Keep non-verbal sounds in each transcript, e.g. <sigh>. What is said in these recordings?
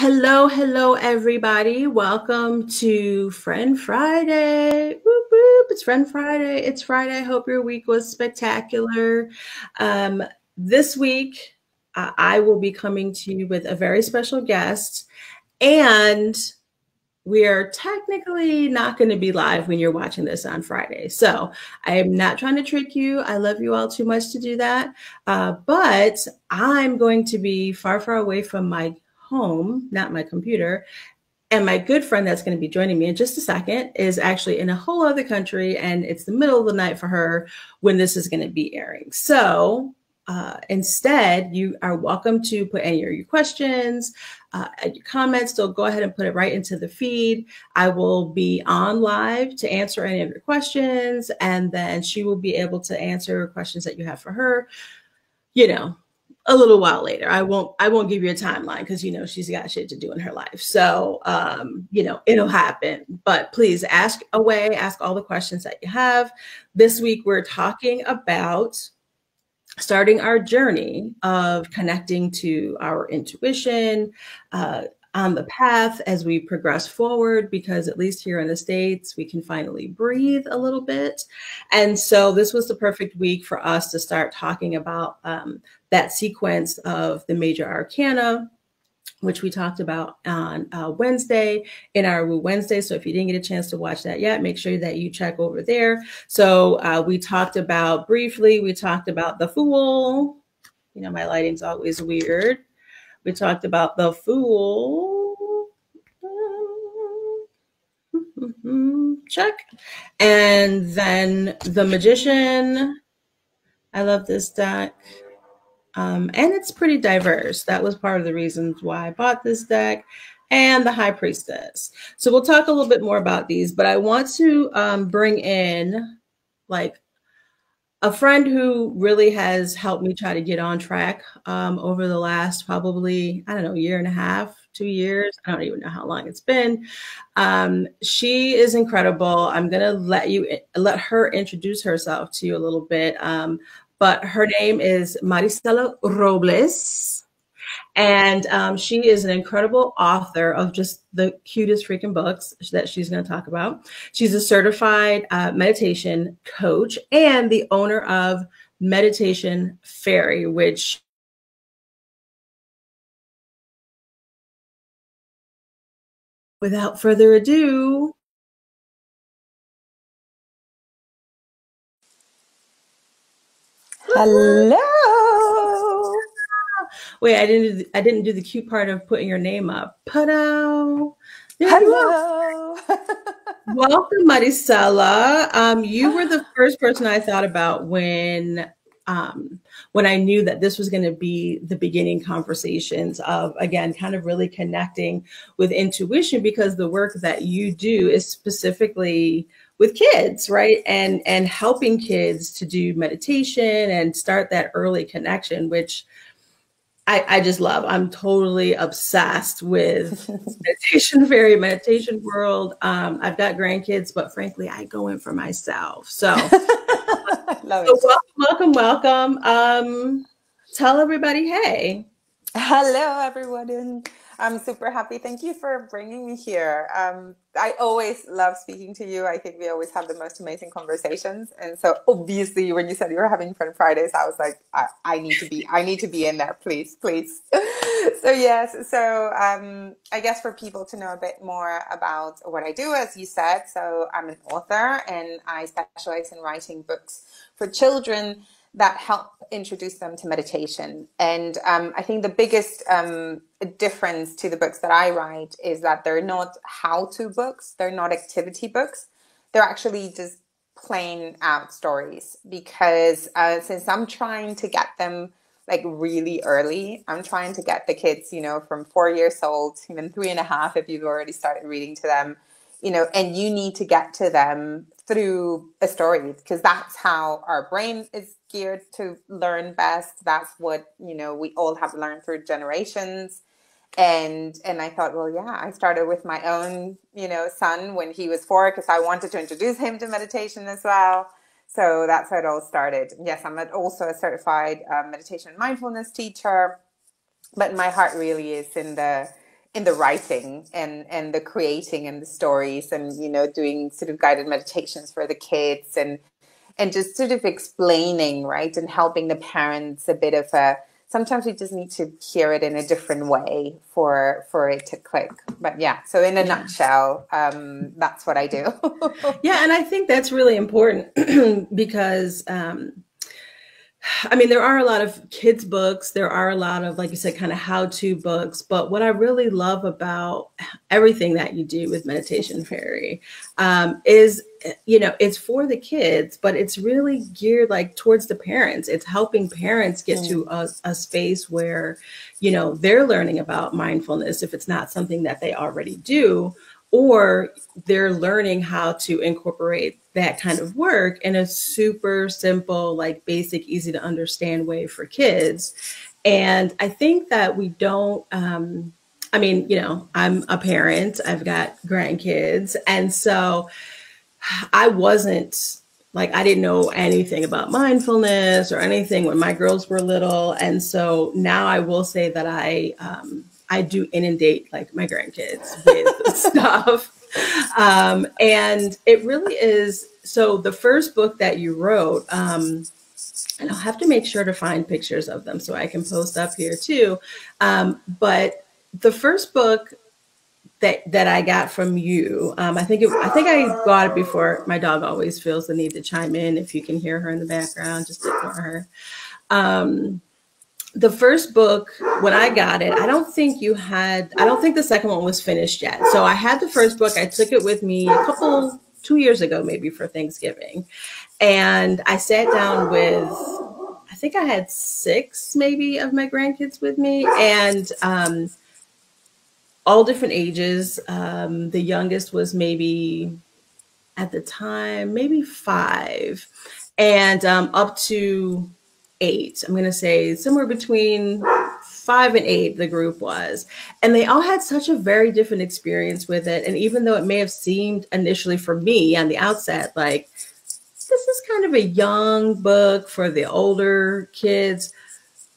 Hello, hello, everybody. Welcome to Friend Friday. Whoop, whoop. It's Friend Friday. It's Friday. I hope your week was spectacular. Um, this week, uh, I will be coming to you with a very special guest, and we are technically not going to be live when you're watching this on Friday. So I am not trying to trick you. I love you all too much to do that. Uh, but I'm going to be far, far away from my home, not my computer. And my good friend that's going to be joining me in just a second is actually in a whole other country, and it's the middle of the night for her when this is going to be airing. So uh, instead, you are welcome to put any of your questions, uh, your comments. So go ahead and put it right into the feed. I will be on live to answer any of your questions, and then she will be able to answer questions that you have for her. You know, a little while later. I won't I won't give you a timeline because you know she's got shit to do in her life. So um, you know, it'll happen. But please ask away, ask all the questions that you have. This week we're talking about starting our journey of connecting to our intuition, uh, on the path as we progress forward because at least here in the states we can finally breathe a little bit and so this was the perfect week for us to start talking about um, that sequence of the major arcana which we talked about on uh, Wednesday in our Woo Wednesday. So if you didn't get a chance to watch that yet, make sure that you check over there. So uh, we talked about briefly, we talked about the Fool. You know, my lighting's always weird. We talked about the Fool. <laughs> Check. And then the Magician. I love this deck. Um, and it's pretty diverse. That was part of the reasons why I bought this deck and the High Priestess. So we'll talk a little bit more about these, but I want to um, bring in like a friend who really has helped me try to get on track um, over the last probably, I don't know, year and a half, two years. I don't even know how long it's been. Um, she is incredible. I'm going to let you let her introduce herself to you a little bit. Um, but her name is Maricela Robles. And um, she is an incredible author of just the cutest freaking books that she's going to talk about. She's a certified uh, meditation coach and the owner of Meditation Fairy, which without further ado, Hello. Wait, I didn't. I didn't do the cute part of putting your name up. Hello. Hello. <laughs> Welcome, Maricela. Um, you were the first person I thought about when um, when I knew that this was going to be the beginning conversations of, again, kind of really connecting with intuition because the work that you do is specifically with kids right and and helping kids to do meditation and start that early connection which I, I just love. I'm totally obsessed with <laughs> meditation, fairy meditation world. Um, I've got grandkids, but frankly, I go in for myself. So, <laughs> so welcome, welcome, welcome. Um, tell everybody, hey. Hello, everyone. I'm super happy. Thank you for bringing me here. Um, I always love speaking to you. I think we always have the most amazing conversations. And so obviously when you said you were having Friend Fridays, I was like, I, I need to be, I need to be in there, please, please. <laughs> so yes, so um, I guess for people to know a bit more about what I do, as you said, so I'm an author and I specialize in writing books for children that help introduce them to meditation. And um, I think the biggest um, difference to the books that I write is that they're not how to books, they're not activity books. They're actually just plain out stories because uh, since I'm trying to get them like really early, I'm trying to get the kids, you know, from four years old, even three and a half, if you've already started reading to them, you know, and you need to get to them through a story because that's how our brain is geared to learn best. That's what, you know, we all have learned through generations. And and I thought, well, yeah, I started with my own, you know, son when he was four because I wanted to introduce him to meditation as well. So that's how it all started. Yes, I'm also a certified uh, meditation mindfulness teacher, but my heart really is in the in the writing and and the creating and the stories and you know doing sort of guided meditations for the kids and and just sort of explaining right and helping the parents a bit of a sometimes we just need to hear it in a different way for for it to click but yeah so in a yeah. nutshell um that's what i do <laughs> yeah and i think that's really important <clears throat> because um I mean, there are a lot of kids' books. There are a lot of, like you said, kind of how to books. But what I really love about everything that you do with Meditation Fairy um, is, you know, it's for the kids, but it's really geared like towards the parents. It's helping parents get to a, a space where, you know, they're learning about mindfulness if it's not something that they already do or they're learning how to incorporate that kind of work in a super simple, like basic, easy to understand way for kids. And I think that we don't, um, I mean, you know, I'm a parent, I've got grandkids. And so I wasn't like, I didn't know anything about mindfulness or anything when my girls were little. And so now I will say that I, um, I do inundate like my grandkids with <laughs> stuff. Um, and it really is so the first book that you wrote, um, and I'll have to make sure to find pictures of them so I can post up here too. Um, but the first book that that I got from you, um, I think it, I think I got it before. My dog always feels the need to chime in. If you can hear her in the background, just ignore her. Um, the first book when i got it i don't think you had i don't think the second one was finished yet. So i had the first book i took it with me a couple two years ago maybe for thanksgiving. And i sat down with i think i had six maybe of my grandkids with me and um, all different ages. Um, the youngest was maybe at the time maybe five. And um, up to eight. I'm going to say somewhere between five and eight, the group was. And they all had such a very different experience with it. And even though it may have seemed initially for me on the outset, like, this is kind of a young book for the older kids,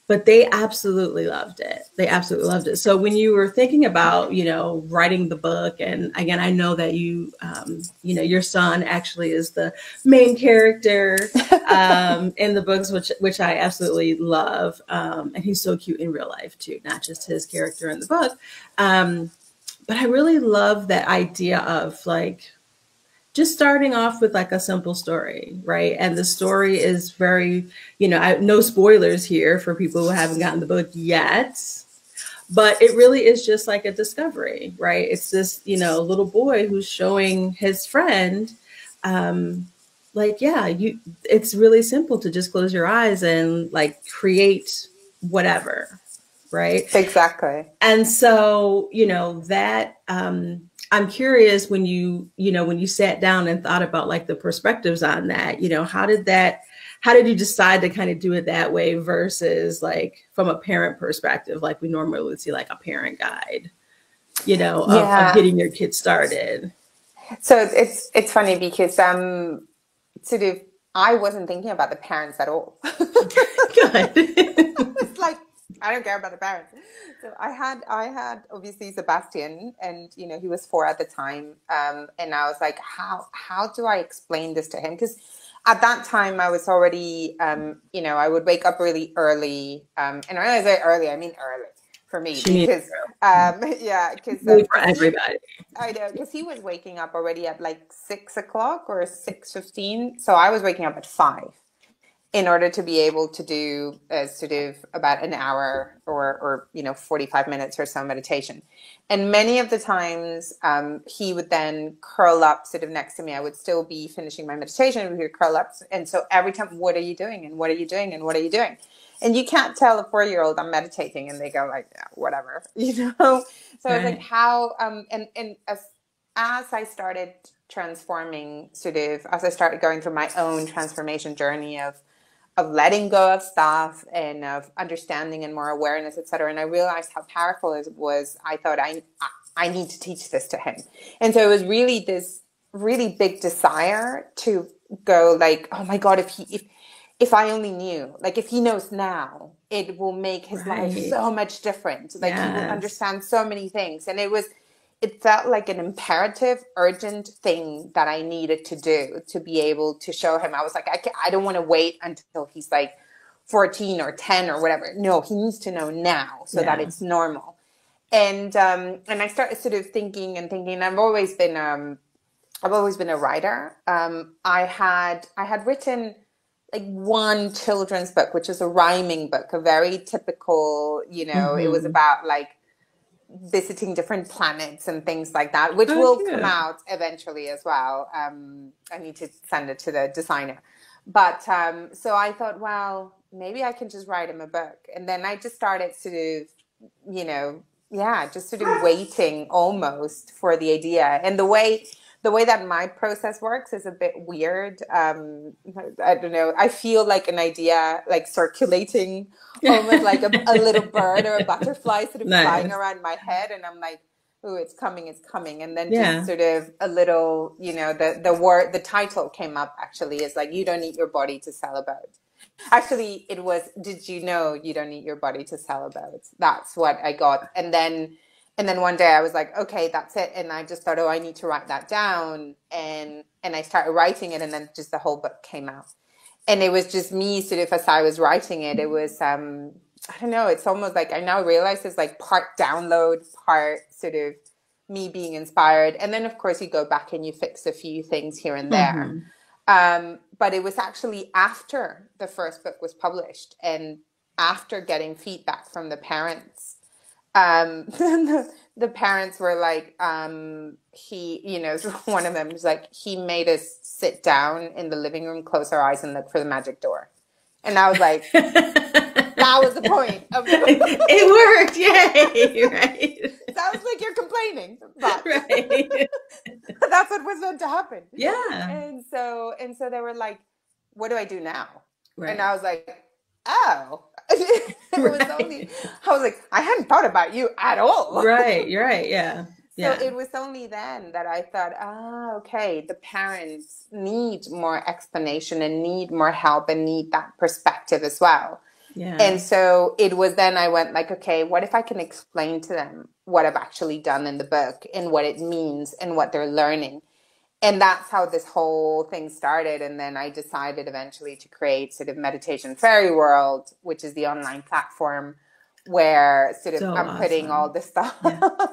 but they absolutely loved it. They absolutely loved it. So when you were thinking about, you know, writing the book, and again, I know that you, um, you know, your son actually is the main character um, <laughs> in the books, which which I absolutely love, um, and he's so cute in real life too, not just his character in the book. Um, but I really love that idea of like just starting off with like a simple story, right? And the story is very, you know, I, no spoilers here for people who haven't gotten the book yet, but it really is just like a discovery, right? It's this, you know, little boy who's showing his friend, um, like, yeah, you, it's really simple to just close your eyes and like create whatever, right? Exactly. And so, you know, that, um, I'm curious when you, you know, when you sat down and thought about like the perspectives on that, you know, how did that, how did you decide to kind of do it that way versus like from a parent perspective, like we normally would see like a parent guide, you know, of, yeah. of getting your kids started? So it's it's funny because um sort of I wasn't thinking about the parents at all. <laughs> Good. <laughs> I don't care about the parents. So I had I had obviously Sebastian, and you know he was four at the time, um, and I was like, how how do I explain this to him? Because at that time I was already, um, you know, I would wake up really early, um, and when I say early, I mean early for me she because um, <laughs> yeah, because um, for everybody. I know because he was waking up already at like six o'clock or six fifteen, so I was waking up at five in order to be able to do a sort of about an hour or, or you know 45 minutes or so meditation. And many of the times um, he would then curl up sort of next to me. I would still be finishing my meditation and he would curl up. And so every time what are you doing? And what are you doing? And what are you doing? And you can't tell a four year old i'm meditating and they go like yeah, whatever <laughs> you know? So right. it's like how um and and as as i started transforming sort of as i started going through my own transformation journey of of letting go of stuff and of understanding and more awareness, etc. And I realized how powerful it was. I thought I I need to teach this to him, and so it was really this really big desire to go like, oh my god, if he if if I only knew, like if he knows now, it will make his right. life so much different. Like yes. he will understand so many things. And it was it felt like an imperative, urgent thing that I needed to do to be able to show him. I was like, I, can, I don't want to wait until he's like 14 or 10 or whatever. No, he needs to know now so yeah. that it's normal. And um, and I started sort of thinking and thinking. I've always been um, I've always been a writer. Um, I had I had written like one children's book, which is a rhyming book, a very typical. You know, mm-hmm. it was mm-hmm. about like visiting different planets and things like that, which oh, will yeah. come out eventually as well. Um, I need to send it to the designer. But um, so I thought, well, maybe I can just write him a book. And then I just started sort of, you know, yeah, just sort of waiting almost for the idea. And the way the way that my process works is a bit weird. Um, I don't know. I feel like an idea like circulating, <laughs> almost like a, a, little bird or a butterfly sort of nice. flying around my head, and I'm like, "Oh, it's coming, it's coming!" And then yeah. just sort of a little, you know, the the word, the title came up actually is like, "You don't need your body to sell about." Actually, it was, "Did you know you don't need your body to sell about?" That's what I got, and then and then one day I was like, okay, that's it. And I just thought, oh, I need to write that down. And and I started writing it, and then just the whole book came out. And it was just me, sort of, as I was writing it. It was, um, I don't know. It's almost like I now realize it's like part download, part sort of me being inspired. And then, of course, you go back and you fix a few things here and there. Mm-hmm. Um, but it was actually after the first book was published and after getting feedback from the parents um, the, <laughs> the, parents were like, um, he, you know, <laughs> one of them was like, he made us sit down in the living room, close our eyes, and look for the magic door. And I was like, that was the point. Of <laughs> it worked, yay! Right. Sounds like you're complaining, but right. that's what was meant to happen. Yeah. And so, and so they were like, "What do I do now?" Right. And I was like, "Oh." <laughs> it was right. only I was like, I hadn't thought about you at all. Right, you're right, yeah. <laughs> Yeah. So it was only then that I thought, ah, okay, the parents need more explanation and need more help and need that perspective as well. Yeah. And so it was then I went like, okay, what if I can explain to them what I've actually done in the book and what it means and what they're learning? And that's how this whole thing started and then i decided eventually to create sort of meditation fairy world which is the online platform where sort of so i'm awesome. putting all this stuff <laughs>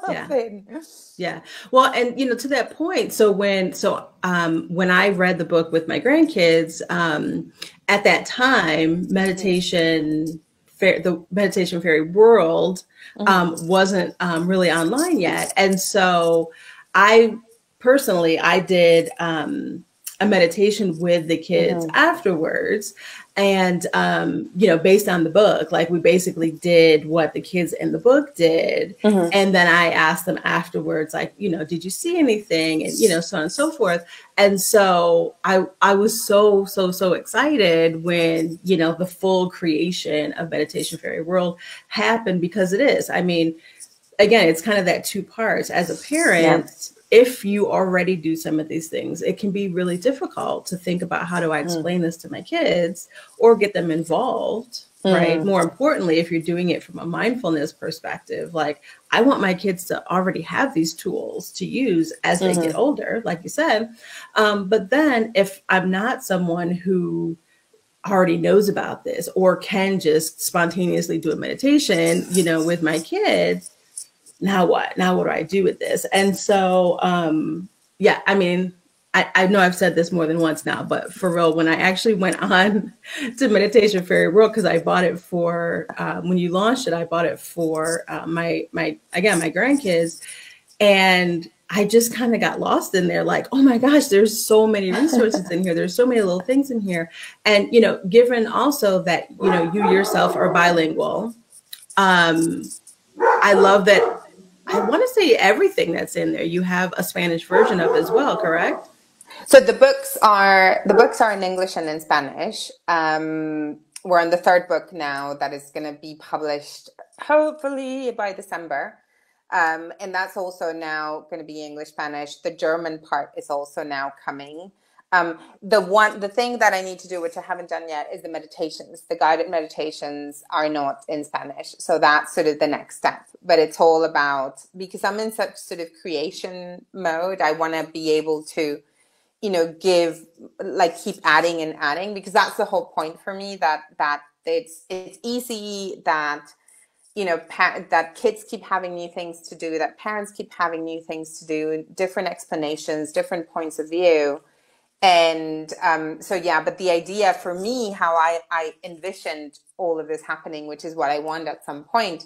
yeah. Yeah. yeah well and you know to that point so when so um when i read the book with my grandkids um at that time meditation fair the meditation fairy world mm-hmm. um wasn't um really online yet and so i personally, I did um, a meditation with the kids mm-hmm. afterwards. And, um, you know, based on the book, like we basically did what the kids in the book did. Mm-hmm. And then I asked them afterwards, like, you know, did you see anything? And, you know, so on and so forth. And so I, I was so, so, so excited when, you know, the full creation of Meditation Fairy World happened because it is. I mean, again, it's kind of that two parts. As a parent, yeah if you already do some of these things, it can be really difficult to think about how do I mm. explain mm. this to my kids or get them involved, mm. right? More importantly, if you're doing it from a mindfulness perspective, like I want my kids to already have these tools to use as they mm-hmm. get older, like you said. Um, but then if I'm not someone who already knows about this or can just spontaneously do a meditation, you know, with my kids, now what? Now what do I do with this? And so, um, yeah, I mean, I, I know I've said this more than once now, but for real, when I actually went <laughs> on to Meditation Fairy World, because I bought it for um, when you launched it, I bought it for uh, my my again my grandkids, and I just kind of got lost in there. Like, oh my gosh, there's so many <laughs> resources in here. There's so many little things in here, and you know, given also that you know you yourself are bilingual, um, I love that I want to say everything that's in there. You have a Spanish version of as well, correct? So the books are the books are in English and in Spanish. Um, we're on the third book now that is going to be published hopefully by December. Um, and that's also now going to be English Spanish. The German part is also now coming. Um, the one, the thing that I need to do, which I haven't done yet, is the meditations. The guided meditations are not in Spanish, so that's sort of the next step. But it's all about because I'm in such sort of creation mode. I want to be able to, you know, give like keep adding and adding because that's the whole point for me. That that it's it's easy that you know pa- that kids keep having new things to do that parents keep having new things to do different explanations different points of view and um, so yeah but the idea for me how I, I envisioned all of this happening which is what i want at some point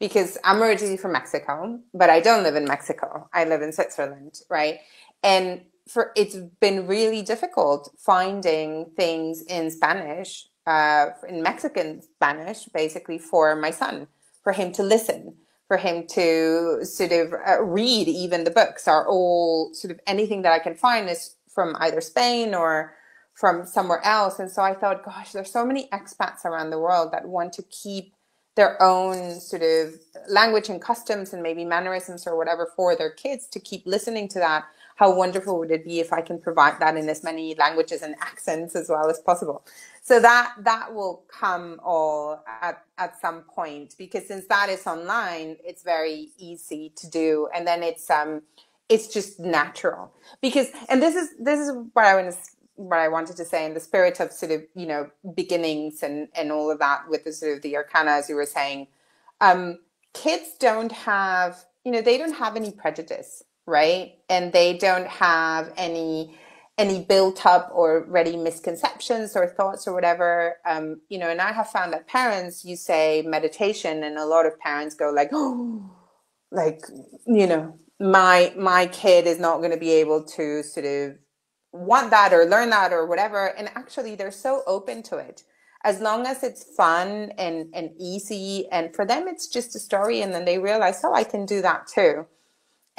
because i'm originally from mexico but i don't live in mexico. I live in switzerland right? And for it's been really difficult finding things in spanish uh, in mexican spanish basically for my son for him to listen, for him to sort of uh, read even the books are all sort of anything that I can find is from either Spain or from somewhere else. And so I thought, gosh, there's so many expats around the world that want to keep their own sort of language and customs and maybe mannerisms or whatever for their kids to keep listening to that. How wonderful would it be if I can provide that in as many languages and accents as well as possible? so that that will come all at, at some point because since that is online it's very easy to do and then it's um it's just natural. Because and this is this is what i want to what i wanted to say in the spirit of sort of you know beginnings and and all of that with the sort of the arcana as you were saying. Um kids don't have you know they don't have any prejudice right? And they don't have any any built up or ready misconceptions or thoughts or whatever. Um, you know and i have found that parents you say meditation and a lot of parents go like oh <gasps> like you know my my kid is not going to be able to sort of want that or learn that or whatever. And actually they're so open to it. As long as it's fun and and easy and for them it's just a story and then they realize oh i can do that too.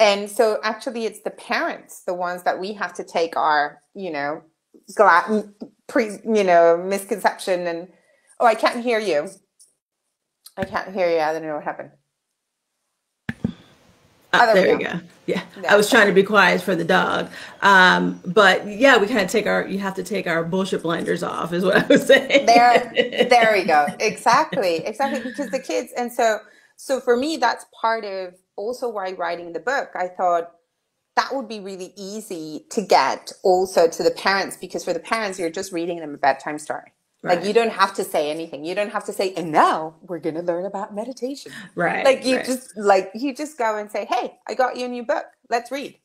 And so actually it's the parents the ones that we have to take our you know gla- pre you know misconception and oh i can't hear you. I can't hear you. I don't know what happened uh, there, there we go. go. Yeah. I was trying to be quiet for the dog. Um, but yeah, we kind of take our, you have to take our bullshit blinders off is what I was saying. There, <laughs> there we go. Exactly. Exactly. Because the kids, and so, so for me, that's part of also why writing the book, I thought that would be really easy to get also to the parents because for the parents, you're just reading them a bedtime story. Right. Like you don't have to say anything. You don't have to say, and now we're gonna learn about meditation. Right. Like you right. just like you just go and say, Hey, I got you a new book. Let's read.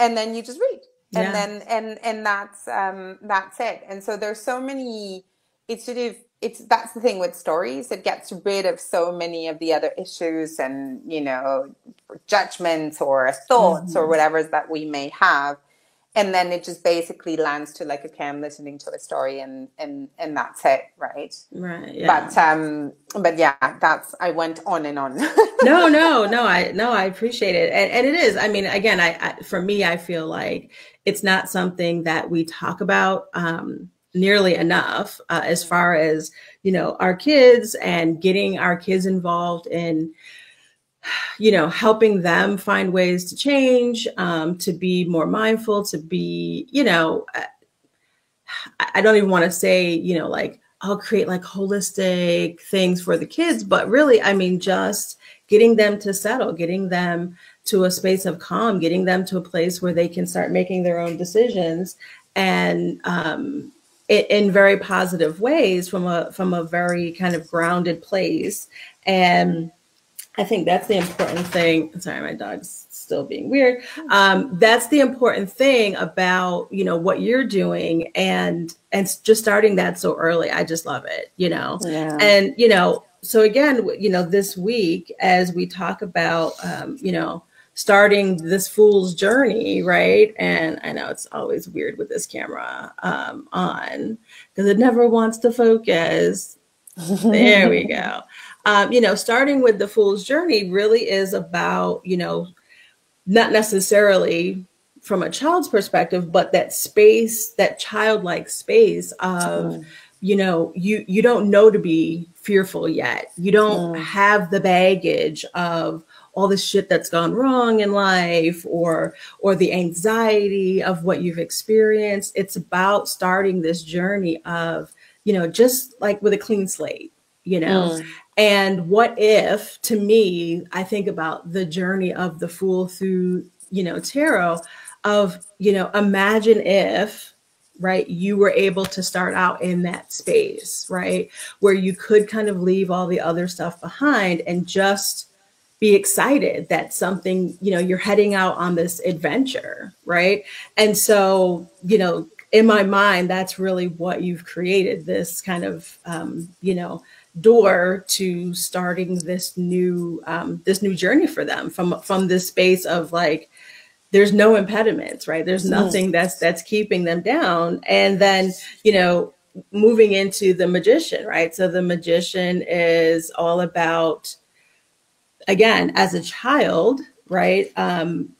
And then you just read. Yeah. And then and and that's um that's it. And so there's so many it's sort of it's that's the thing with stories it gets rid of so many of the other issues and you know judgments or thoughts mm-hmm. or whatever that we may have and then it just basically lands to like okay i'm listening to a story and and and that's it right? Right yeah. but um but yeah that's i went on and on. <laughs> No no no i no i appreciate it. And, and it is i mean again I, I for me i feel like it's not something that we talk about um nearly enough uh, as far as you know our kids and getting our kids involved in you know helping them find ways to change um, to be more mindful to be you know uh, I don't even want to say you know like I'll create like holistic things for the kids but really I mean just getting them to settle getting them to a space of calm getting them to a place where they can start making their own decisions and um, in very positive ways from a from a very kind of grounded place. And i think that's the important thing sorry my dog's still being weird um, that's the important thing about you know what you're doing and and just starting that so early i just love it you know yeah. and you know so again you know this week as we talk about um, you know starting this fool's journey, right? And I know it's always weird with this camera um, on because it never wants to focus. <laughs> there we go. Um, you know, starting with the fool's journey really is about, you know, not necessarily from a child's perspective, but that space, that childlike space of, mm. you know, you you don't know to be fearful yet. You don't mm. have the baggage of all the shit that's gone wrong in life or or the anxiety of what you've experienced it's about starting this journey of you know just like with a clean slate you know mm. And what if to me i think about the journey of the fool through you know tarot of you know imagine if right you were able to start out in that space right where you could kind of leave all the other stuff behind and just be excited that something you know you're heading out on this adventure right? And so you know in my mind that's really what you've created this kind of um, you know door to starting this new um, this new journey for them from from this space of like there's no impediments, right? There's nothing that's that's keeping them down. And then, you know, moving into the magician, right? So the magician is all about again, as a child, right? Um,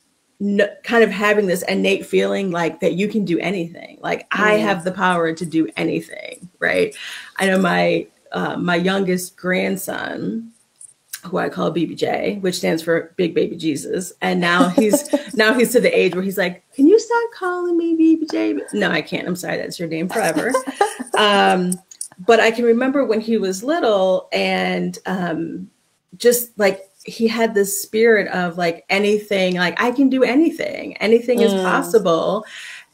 no, kind of having this innate feeling like that you can do anything. Like mm. I have the power to do anything, right? I know my uh, my youngest grandson who I call BBJ, which stands for Big Baby Jesus. And now he's <laughs> now he's to the age where he's like, "Can you stop calling me BBJ?" No, I can't. I'm sorry. That's your name forever. <laughs> um, but I can remember when he was little and um, just like he had this spirit of like anything, like I can do anything. Anything mm. is possible.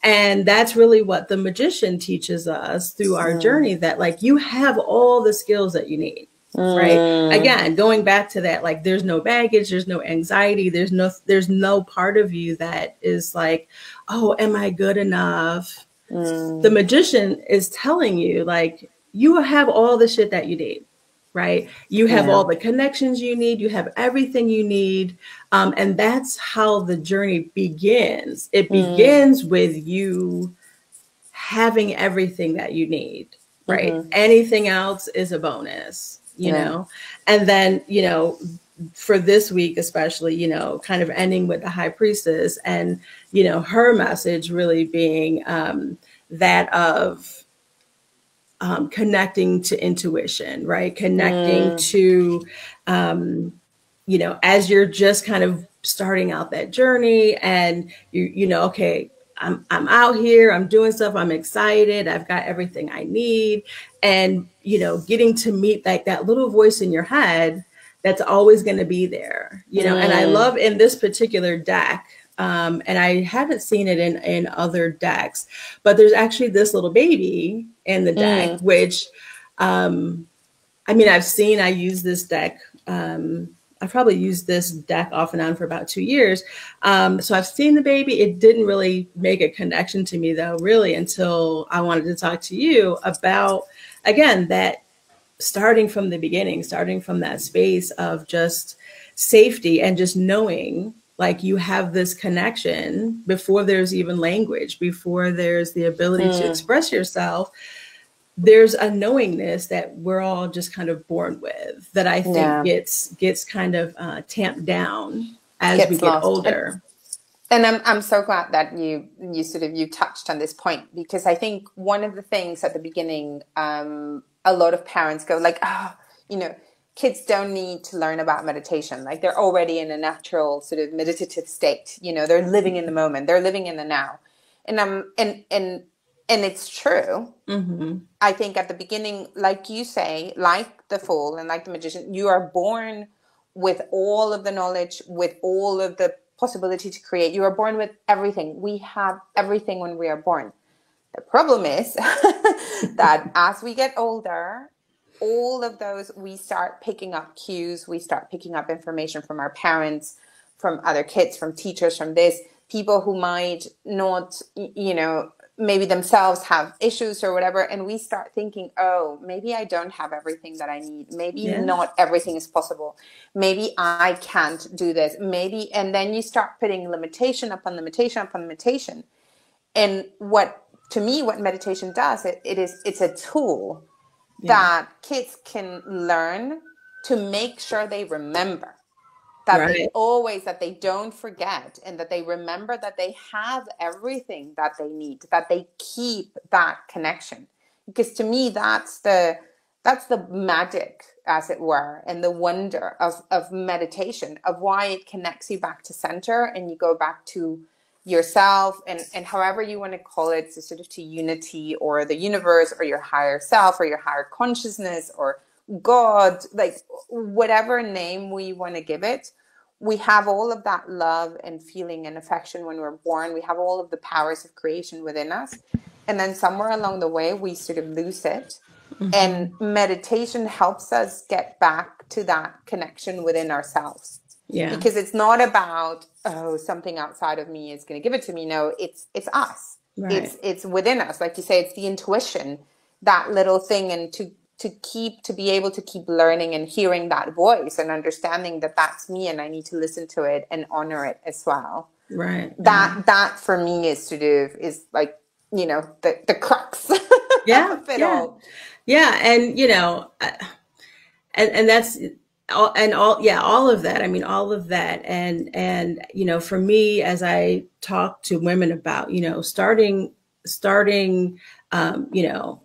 And that's really what the magician teaches us through our mm. journey that like you have all the skills that you need mm. right again going back to that like there's no baggage there's no anxiety there's no there's no part of you that is like oh am i good enough mm. the magician is telling you like you have all the shit that you need right you have yeah. all the connections you need you have everything you need um, and that's how the journey begins it mm. begins with you having everything that you need right mm-hmm. anything else is a bonus you yeah. know and then you know for this week especially you know kind of ending with the high priestess and you know her message really being um that of um, connecting to intuition right connecting mm. to um you know as you're just kind of starting out that journey and you you know okay I'm I'm out here, I'm doing stuff, I'm excited, I've got everything I need. And you know, getting to meet like that little voice in your head that's always going to be there, you know. Mm. And I mm. love in this particular deck, um, and I haven't seen it in in other decks, but there's actually this little baby in the deck, mm. which um I mean I've seen I use this deck um I've probably used this deck off and on for about two years. Um, so I've seen the baby. It didn't really make a connection to me though, really, until I wanted to talk to you about again that starting from the beginning, starting from that space of just safety and just knowing like you have this connection before there's even language, before there's the ability mm. to express yourself there's a knowingness that we're all just kind of born with that I think yeah. gets gets kind of uh, tamped down as gets we get lost. older. And, and I'm I'm so glad that you you sort of you touched on this point because I think one of the things at the beginning, um, a lot of parents go like, oh, you know, kids don't need to learn about meditation. Like they're already in a natural sort of meditative state. You know, they're living in the moment. They're living in the now. And I'm and and and it's true. Mm-hmm. I think at the beginning, like you say, like the fool and like the magician, you are born with all of the knowledge, with all of the possibility to create. You are born with everything. We have everything when we are born. The problem is <laughs> that as we get older, all of those we start picking up cues, we start picking up information from our parents, from other kids, from teachers, from this people who might not, you know, maybe themselves have issues or whatever and we start thinking oh maybe i don't have everything that i need. Maybe yeah. not everything is possible. Maybe i can't do this. Maybe and then you start putting limitation upon limitation upon limitation. And what to me what meditation does it, it is it's a tool yeah. that kids can learn to make sure they remember that right. they always that they don't forget and that they remember that they have everything that they need that they keep that connection because to me that's the that's the magic as it were and the wonder of of meditation of why it connects you back to center and you go back to yourself and and however you want to call it so sort of to unity or the universe or your higher self or your higher consciousness or god like whatever name we want to give it we have all of that love and feeling and affection when we're born. We have all of the powers of creation within us. And then somewhere along the way we sort of lose it. Mm-hmm. and meditation helps us get back to that connection within ourselves yeah because it's not about oh something outside of me is going to give it to me no it's it's us right. it's it's within us like you say it's the intuition that little thing and to to keep to be able to keep learning and hearing that voice and understanding that that's me and i need to listen to it and honor it as well right that yeah. that for me is to do is like you know the the crux <laughs> yeah yeah. All. yeah and you know uh, and and that's all, and all yeah all of that i mean all of that and and you know for me as i talk to women about you know starting starting um you know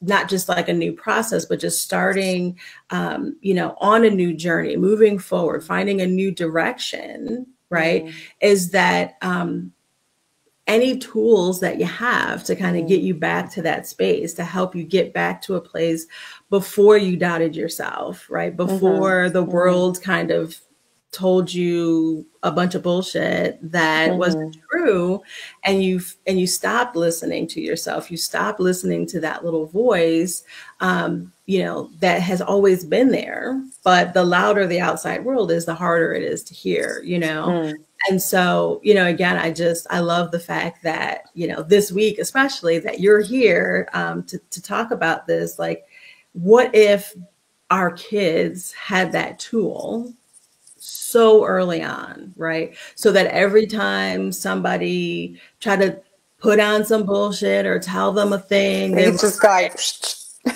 not just like a new process but just starting um you know on a new journey moving forward finding a new direction right mm-hmm. is that um any tools that you have to kind of get you back to that space to help you get back to a place before you doubted yourself, right? Mm-hmm. Before mm-hmm. the world kind of told you a bunch of bullshit that mm-hmm. wasn't true and you and you stopped listening to yourself you stopped listening to that little voice um, you know that has always been there but the louder the outside world is the harder it is to hear you know mm and so you know again i just i love the fact that you know this week especially that you're here um, to, to talk about this like what if our kids had that tool so early on right? So that every time somebody tried to put on some bullshit or tell them a thing they just like <laughs>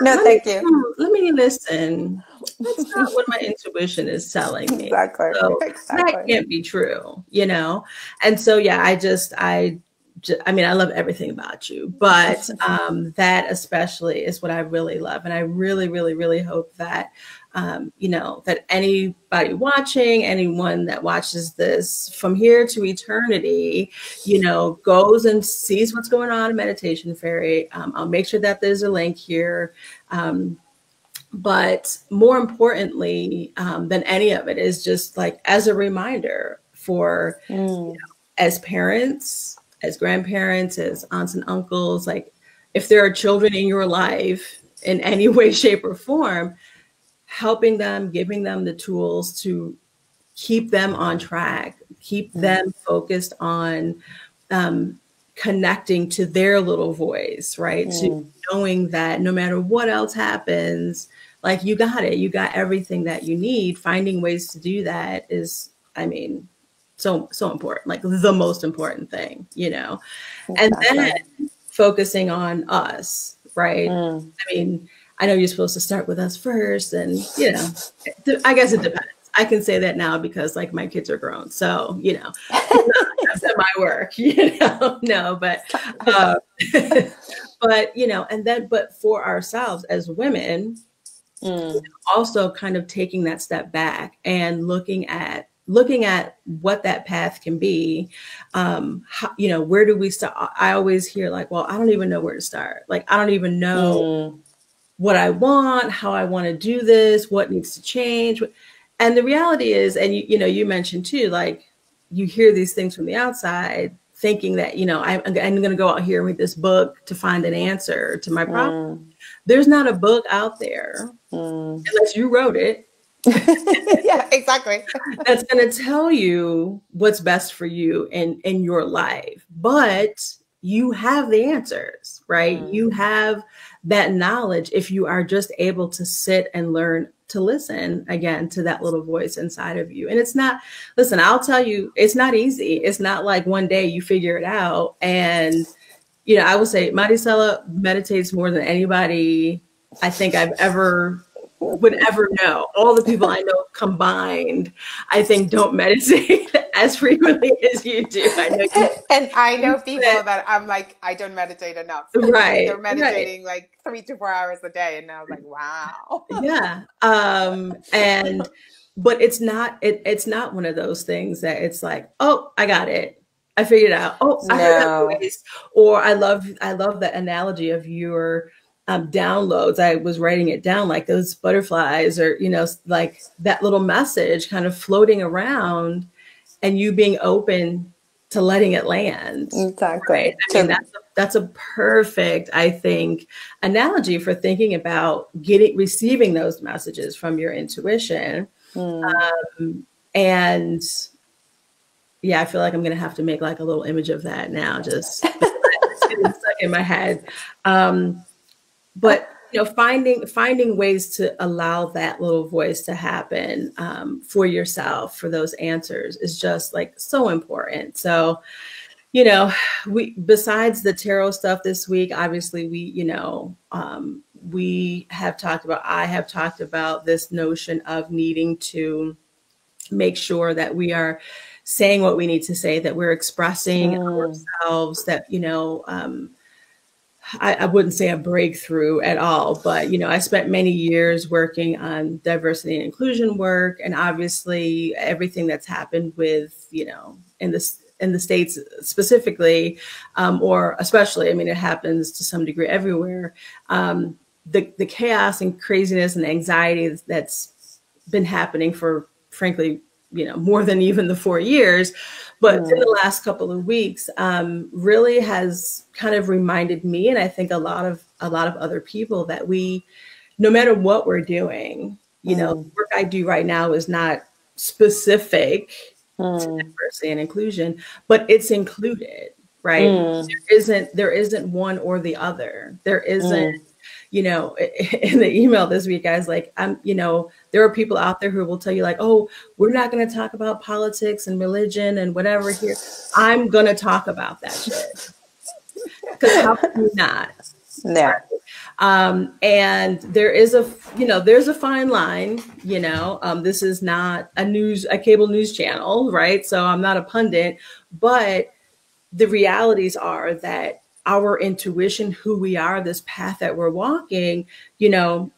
no thank me, you. let me listen that's not what my intuition is telling me. Exactly. So exactly. That can't be true, you know? And so, yeah, I just, I, just, I mean, I love everything about you, but um, that especially is what I really love. And I really, really, really hope that, um, you know, that anybody watching, anyone that watches this from here to eternity, you know, goes and sees what's going on in Meditation Fairy. Um, I'll make sure that there's a link here. Um, but more importantly um, than any of it is just like as a reminder for mm. you know, as parents as grandparents as aunts and uncles like if there are children in your life in any <laughs> way shape or form helping them giving them the tools to keep them on track keep mm. them focused on um, connecting to their little voice right? Mm. to knowing that no matter what else happens like you got it. You got everything that you need. Finding ways to do that is i mean so so important like the most important thing you know? Exactly. and then focusing on us right? Mm. i mean i know you're supposed to start with us first and you know i guess it depends. I can say that now because like my kids are grown so you know <laughs> my work <laughs> you know no but uh, <laughs> but you know and then but for ourselves as women Mm. Also, kind of taking that step back and looking at looking at what that path can be um how, you know where do we start i always hear like well i don't even know where to start like i don't even know mm. what i want how i want to do this what needs to change and the reality is and you, you know you mentioned too like you hear these things from the outside thinking that you know i'm, I'm going to go out here and read this book to find an answer to my problem mm. there's not a book out there mm. unless you wrote it. <laughs> yeah, exactly. <laughs> that's going to tell you what's best for you in in your life. But you have the answers, right? Mm. You have that knowledge if you are just able to sit and learn to listen again to that little voice inside of you. And it's not, listen, I'll tell you, it's not easy. It's not like one day you figure it out. And, you know, I will say Maricela meditates more than anybody I think I've ever would ever know. All the people I know combined, I think don't meditate <laughs> as frequently as you do. I know you, <laughs> and I know people that I'm like, I don't meditate enough. Right. <laughs> They're meditating right. like three to four hours a day. And I was like, wow. yeah. Um, and but it's not it, it's not one of those things that it's like, oh, I got it. I figured out. Oh, I no. heard that voice. Or I love I love the analogy of your um, downloads. I was writing it down like those butterflies, or you know, like that little message kind of floating around, and you being open to letting it land. Exactly. Right? I mean, that's a, that's a perfect, I think, analogy for thinking about getting receiving those messages from your intuition. Mm. Um, and yeah, I feel like I'm gonna have to make like a little image of that now, just, <laughs> just stuck in my head. Um, but you know, finding finding ways to allow that little voice to happen um, for yourself for those answers is just like so important. So, you know, we besides the tarot stuff this week, obviously we, you know, um, we have talked about. I have talked about this notion of needing to make sure that we are saying what we need to say, that we're expressing mm. ourselves, that, you know, um, I, I, wouldn't say a breakthrough at all, but, you know, I spent many years working on diversity and inclusion work. And obviously, everything that's happened with, you know, in this in the states specifically, um, or especially, I mean, it happens to some degree everywhere. Um, the the chaos and craziness and anxiety that's been happening for, frankly, you know more than even the four years but mm. in the last couple of weeks um, really has kind of reminded me and i think a lot of a lot of other people that we no matter what we're doing you mm. know the work i do right now is not specific mm. to diversity and inclusion but it's included right mm. there isn't there isn't one or the other there isn't mm you know, <laughs> in the email this week, I was like, I'm, you know, there are people out there who will tell you like, oh, we're not going to talk about politics and religion and whatever here. I'm going to talk about that shit. <laughs> Because how can you not? Yeah. Um, and there is a, you know, there's a fine line, you know, um, this is not a news, a cable news channel, right? So I'm not a pundit, but the realities are that our intuition, who we are, this path that we're walking, you know,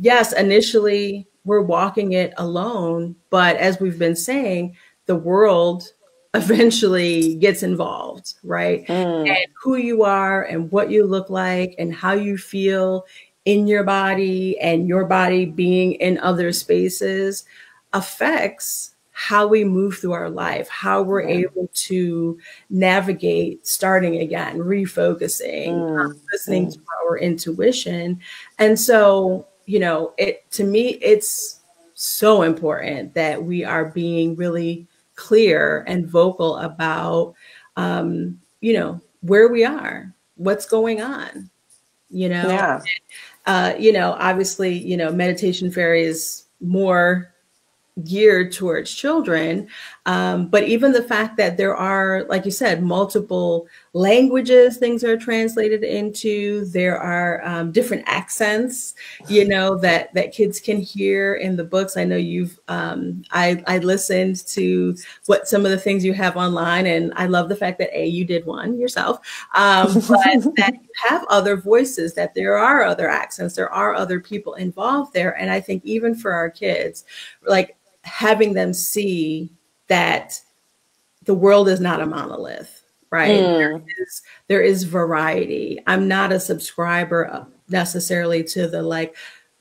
yes, initially we're walking it alone, but as we've been saying, the world <laughs> eventually gets involved, right? Mm. And who you are and what you look like and how you feel in your body and your body being in other spaces affects how we move through our life, how we're able to navigate starting again, refocusing, mm. listening mm. to our intuition. And so, you know, it to me, it's so important that we are being really clear and vocal about, um, you know, where we are, what's going on, you know. Yeah. Uh, you know, obviously, you know, meditation fairy is more geared towards children. Um, but even the fact that there are, like you said, multiple languages things are translated into, there are um, different accents, you know, that that kids can hear in the books. I know you've, um, I, I listened to what some of the things you have online, and I love the fact that a you did one yourself, um, <laughs> but that you have other voices, that there are other accents, there are other people involved there, and I think even for our kids, like having them see that the world is not a monolith, right? Mm. There, is, there is variety. I'm not a subscriber necessarily to the like,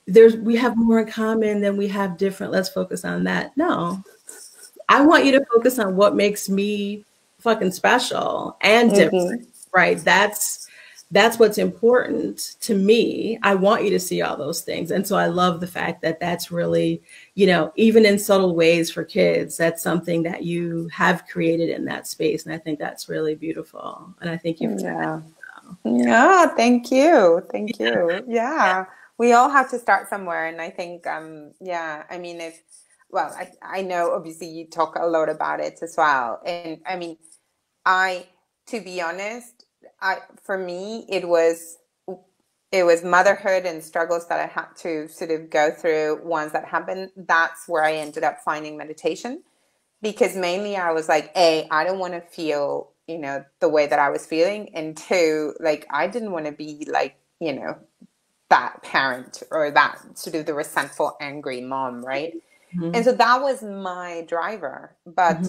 there's we have more in common than we have different. Let's focus on that. No, I want you to focus on what makes me fucking special and mm-hmm. different, mm-hmm. right? That's that's what's important to me. I want you to see all those things. And so I love the fact that that's really, you know, even in subtle ways for kids, that's something that you have created in that space. And I think that's really beautiful. And I think you've yeah. Yeah, thank you. Thank yeah. you. Yeah. We all have to start somewhere. And I think, um, yeah, I mean, if, well, I, I know obviously you talk a lot about it as well. And I mean, I, to be honest, I for me it was it was motherhood and struggles that I had to sort of go through ones that happened. That's where I ended up finding meditation. because mainly I was like, A, I don't want to feel, you know, the way that I was feeling. And two, like, I didn't want to be like, you know, that parent or that sort of the resentful, angry mom, right? Mm-hmm. And so that was my driver. But mm-hmm.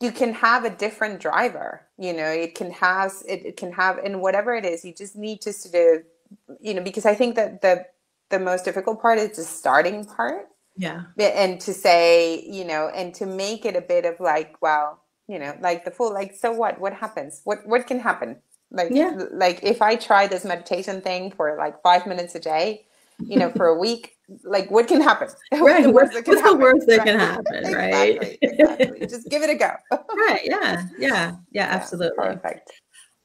You can have a different driver, you know, it can have, it, it can have, and whatever it is, you just need to sort of, you know, because I think that the, the most difficult part is the starting part. Yeah. And to say you know and to make it a bit of like well you know like the full like so what what happens? What what can happen? Like yeah. like if i try this meditation thing for like five minutes a day you know for a week like what can happen <laughs> right the worst what's happen? the worst that right? can happen <laughs> right exactly, exactly. just give it a go right yeah <laughs> yeah yeah absolutely yeah, perfect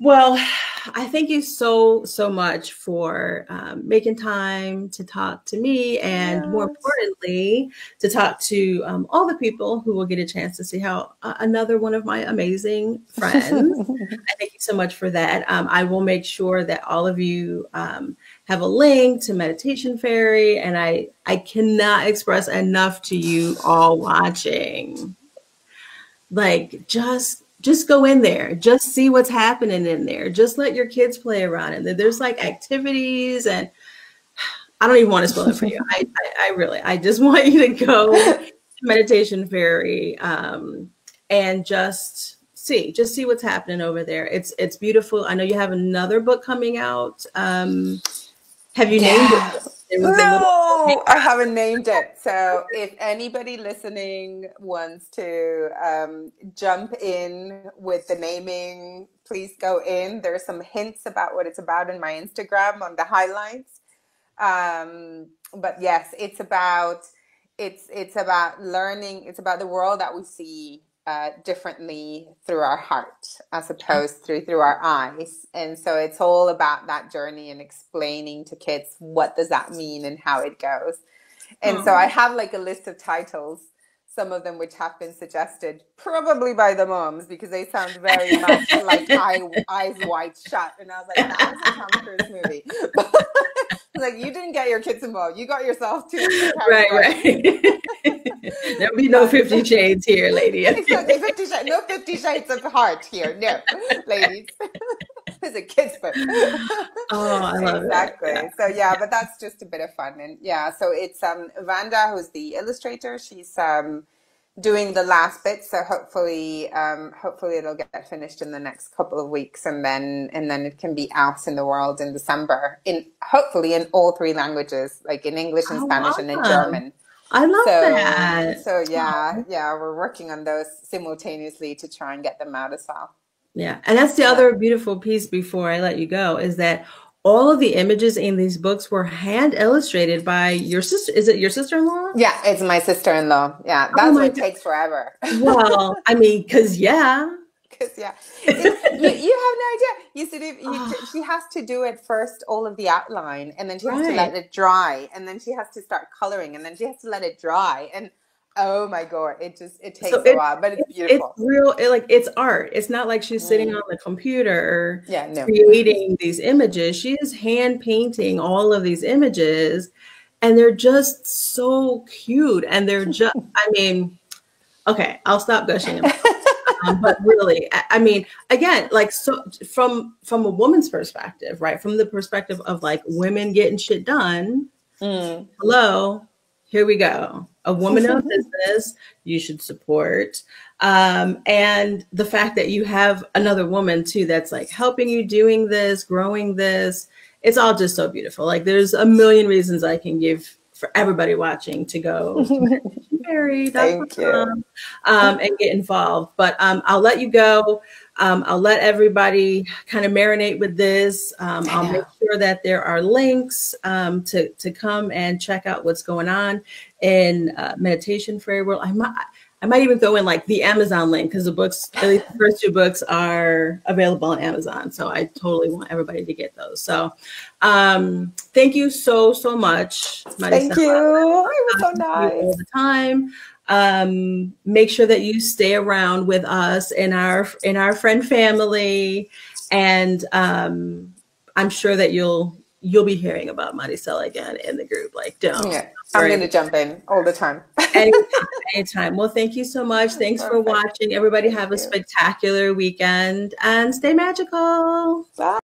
well, <sighs> I thank you so, so much for um, making time to talk to me and yes. more importantly, to talk to um, all the people who will get a chance to see how uh, another one of my amazing friends. I thank you so much for that. Um, I will make sure that all of you um, have a link to Meditation Fairy, and I, I cannot express enough to you all watching. Like, just just go in there. Just see what's happening in there. Just let your kids play around and there's like activities and <sighs> i don't even want to spoil it for you. <laughs> I, I, I really i just <laughs> want you to go to meditation fairy um, and just see just see what's happening over there. It's it's beautiful. I know you have another book coming out um, have you named it no, I haven't named it. So if anybody listening wants to um, jump in with the naming, please go in. There's some hints about what it's about in my Instagram on the highlights. Um, but yes, it's about it's it's about learning. It's about the world that we see uh, differently through our heart as opposed through through our eyes. And so it's all about that journey and explaining to kids what does that mean and how it goes. And so i have like a list of titles some of them which have been suggested probably by the moms because they sound very much <laughs> like eye, eyes wide shut and i was like that's a tom cruise movie <laughs> like you didn't get your kids involved you got yourself too right right <laughs> There'll be no Fifty Shades here, lady. exactly, Fifty Shades. No Fifty Shades of Heart here. No, ladies. <laughs> it's a kids book. <laughs> Oh, I love exactly. It. Yeah. So yeah, but that's just a bit of fun, and yeah. So it's um Vanda, who's the illustrator. She's um doing the last bit, so hopefully, um, hopefully it'll get finished in the next couple of weeks, and then and then it can be out in the world in December. In hopefully in all three languages, like in English and oh, Spanish awesome. and in German. I love so, that. So yeah, yeah, we're working on those simultaneously to try and get them out as well. Yeah, and that's the other beautiful piece. Before I let you go, is that all of the images in these books were hand illustrated by your sister. Is it your sister in law? Yeah, it's my sister in law. Yeah, oh that's oh what it takes forever. <laughs> well, I mean, because yeah, because yeah, you, you, have no idea. You see, you, <sighs> oh. she has to do it first, all of the outline, and then she has right. to let it dry, and then she has to start coloring, and then she has to let it dry, and oh my god, it just it takes so a while, but it's beautiful. It's real, it, like it's art. It's not like she's sitting mm. on the computer, yeah, no. creating these images. She is hand painting all of these images, and they're just so cute, and they're just, <laughs> I mean. Okay, I'll stop gushing um, but really I, mean again like so from from a woman's perspective right from the perspective of like women getting shit done mm. hello here we go a woman owned <laughs> business you should support um, and the fact that you have another woman too that's like helping you doing this growing this it's all just so beautiful like there's a million reasons i can give for everybody watching to go <laughs> Mary, Thank you. Um, and get involved. But um, I'll let you go. Um, I'll let everybody kind of marinate with this. Um, I'll make sure that there are links um, to to come and check out what's going on in uh, meditation fairy world. I might I might even throw in like the Amazon link because the books, at least the first two books, are available on Amazon. So I totally want everybody to get those. So um, thank you so so much. Thank you. It was so nice all the time. Um, make sure that you stay around with us in our in our friend family, and um, I'm sure that you'll you'll be hearing about Maricela again in the group. Like, don't. Yeah, I'm going to jump in all the time. <laughs> anytime, anytime. Well, thank you so much. Thanks Perfect. for watching. Everybody have a spectacular weekend and stay magical. Bye.